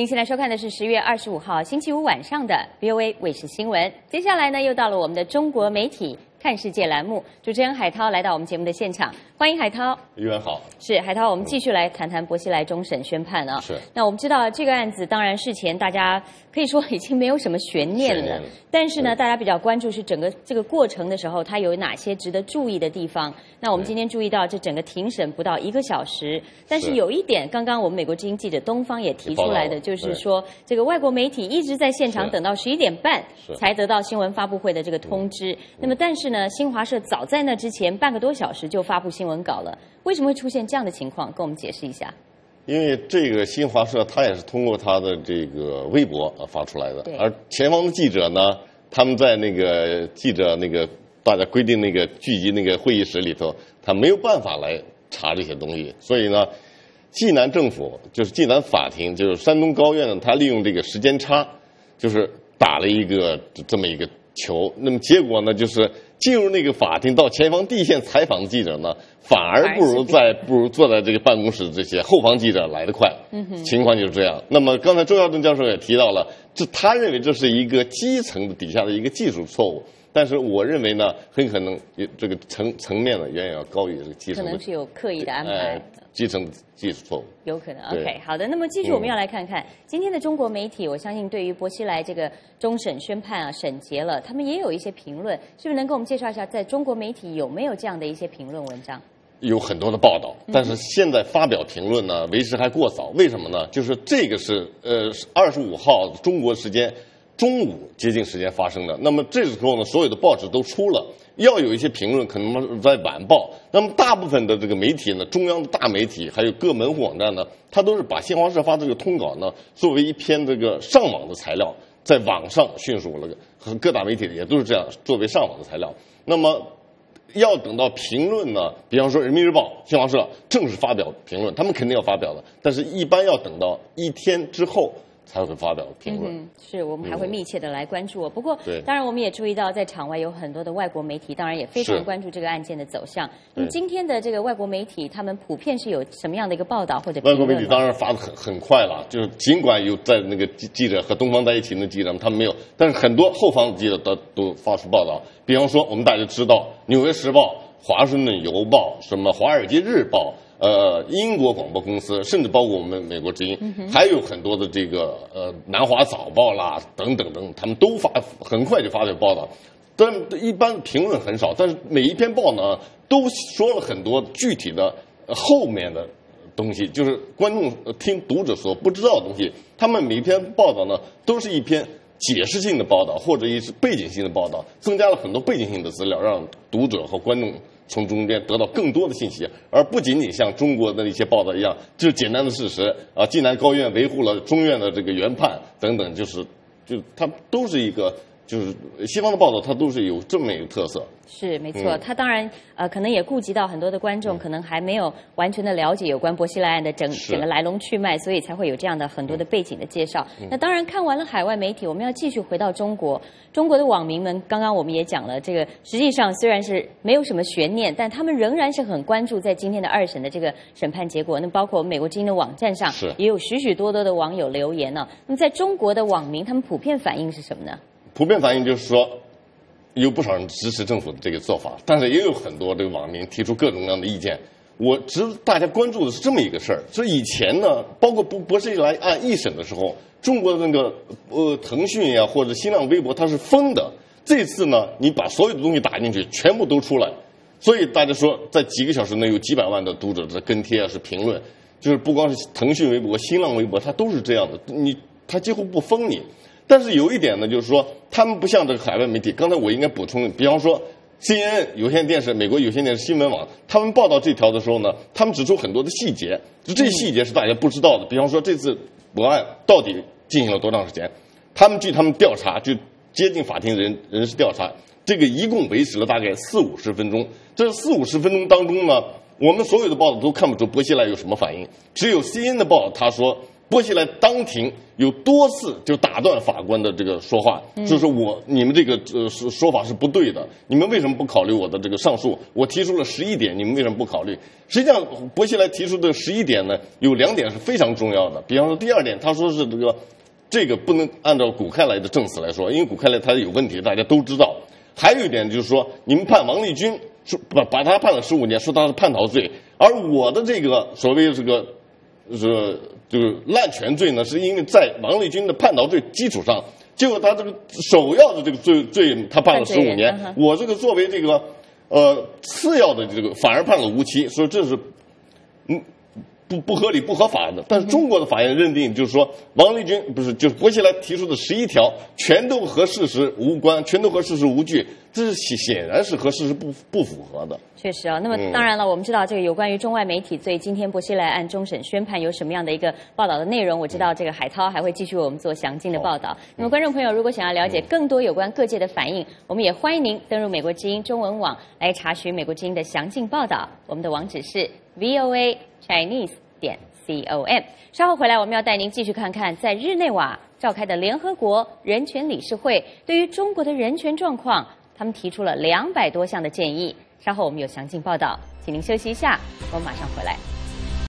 您现在收看的是十月二十五号星期五晚上的 VOA 卫视新闻。接下来呢，又到了我们的中国媒体看世界栏目，主持人海涛来到我们节目的现场，欢迎海涛。议员好，是海涛，我们继续来谈谈薄熙来终审宣判啊。是。那我们知道这个案子，当然事前大家可以说已经没有什么悬念了，悬念了。但是呢，大家比较关注是整个这个过程的时候，它有哪些值得注意的地方。那我们今天注意到，这整个庭审不到一个小时，但是是有一点，刚刚我们美国之音记者东方也提出来的，就是说这个外国媒体一直在现场等到十一点半是。才得到新闻发布会的这个通知。那么，但是呢，新华社早在那之前半个多小时就发布新闻稿了，为什么会出现这样的情况？跟我们解释一下。因为这个新华社它也是通过它的这个微博呃发出来的，而前方的记者呢，他们在那个记者那个大家规定那个聚集那个会议室里头，他没有办法来查这些东西，所以呢，济南政府就是济南法庭，就是山东高院呢，他利用这个时间差，就是打了一个这么一个球，那么结果呢，就是进入那个法庭到前方地线采访的记者呢，反而不如在不如坐在这个办公室这些后方记者来得快。情况就是这样。那么刚才周耀东教授也提到了，这他认为这是一个基层的底下的一个技术错误。但是我认为呢，很可能也这个层层面呢远远要高于这个基层的可能是有刻意的安排呃，基层技术错误。有可能。OK，好的。那么继续我们要来看看、今天的中国媒体，我相信对于薄熙来这个终审宣判啊审结了，他们也有一些评论，是不是能给我们介绍一下，在中国媒体有没有这样的一些评论文章？有很多的报道，但是现在发表评论呢，为时还过早。为什么呢？就是这个是呃二十五号中国时间中午接近时间发生的。那么这时候呢，所有的报纸都出了，要有一些评论可能在晚报。那么大部分的这个媒体呢，中央的大媒体还有各门户网站呢，它都是把新华社发这个通稿呢，作为一篇这个上网的材料，在网上迅速了，和各大媒体也都是这样作为上网的材料。那么要等到评论呢，比方说人民日报、新华社正式发表评论，他们肯定要发表的，但是一般要等到一天之后才会发表评论。嗯，是我们还会密切的来关注、哦。不过对，当然我们也注意到，在场外有很多的外国媒体，当然也非常关注这个案件的走向。那么对今天的这个外国媒体，他们普遍是有什么样的一个报道或者外国？媒体当然发的很很快了，就是尽管有在那个记记者和东方在一起的记者，他们没有，但是很多后方的记者都都发出报道。比方说，我们大家知道，《纽约时报》、《华盛顿邮报》、什么《华尔街日报》。呃，英国广播公司，甚至包括我们美国之音，还有很多的这个呃南华早报啦等等等，他们都发很快就发表报道。但一般评论很少，但是每一篇报呢都说了很多具体的、呃后面的东西，就是观众呃听读者所不知道的东西。他们每一篇报道呢都是一篇解释性的报道，或者一是背景性的报道，增加了很多背景性的资料，让读者和观众从中间得到更多的信息，而不仅仅像中国的那些报道一样，就是简单的事实啊，济南高院维护了中院的这个原判等等，就是就它都是一个。就是西方的报道，它都是有这么一个特色。是没错，嗯他当然呃，可能也顾及到很多的观众可能还没有完全的了解有关薄熙来案的整整个来龙去脉，所以才会有这样的很多的背景的介绍。嗯那当然看完了海外媒体，我们要继续回到中国。中国的网民们，刚刚我们也讲了，这个实际上虽然是没有什么悬念，但他们仍然是很关注在今天的二审的这个审判结果。那包括我们美国之音的网站上也有许许多多的网友留言呢、那么在中国的网民，他们普遍反应是什么呢？普遍反映就是说，有不少人支持政府的这个做法，但是也有很多这个网民提出各种各样的意见。我值大家关注的是这么一个事儿，所以以前呢，包括博博士来案一审的时候，中国的那个呃腾讯呀或者新浪微博它是封的，这次呢，你把所有的东西打进去，全部都出来，所以大家说在几个小时内有几百万的读者在跟帖啊是评论，就是不光是腾讯微博、新浪微博，它都是这样的，你它几乎不封你。但是有一点呢，就是说他们不像这个海外媒体。刚才我应该补充，比方说 CNN 有线电视、美国有线电视新闻网，他们报道这条的时候呢，他们指出很多的细节，就这细节是大家不知道的。比方说这次博案到底进行了多长时间？他们据他们调查，就接近法庭人人事调查，这个一共维持了大概四五十分钟。这四五十分钟当中呢，我们所有的报道都看不出薄熙来有什么反应，只有 CNN 的报道他说。波西莱当庭有多次就打断法官的这个说话，就是我你们这个呃说说法是不对的，你们为什么不考虑我的这个上诉？我提出了十一点，你们为什么不考虑？实际上，薄熙来提出的十一点呢，有两点是非常重要的。比方说，第二点，他说是这个这个不能按照古开来的证词来说，因为古开来他有问题，大家都知道。还有一点就是说，你们判王立军说把把他判了十五年，说他是叛逃罪，而我的这个所谓这个是就是滥权罪呢，是因为在王立军的叛逃罪基础上，结果他这个首要的这个罪罪他判了十五年，我这个作为这个呃次要的这个反而判了无期，所以这是嗯。不不合理、不合法的，但是中国的法院认定，就是说，王立军不是就是薄熙来提出的十一条，全都和事实无关，全都和事实无据，这是显显然是和事实不不符合的。确实啊，那么当然了，我们知道这个有关于中外媒体对，今天薄熙来案终审宣判有什么样的一个报道的内容？我知道这个海涛还会继续为我们做详尽的报道。那么观众朋友，如果想要了解更多有关各界的反应，我们也欢迎您登入美国之音中文网来查询美国之音的详尽报道。我们的网址是 VOA Chinese。点 com，稍后回来我们要带您继续看看在日内瓦召开的联合国人权理事会对于中国的人权状况，他们提出了两百多项的建议。稍后我们有详尽报道，请您休息一下，我们马上回来。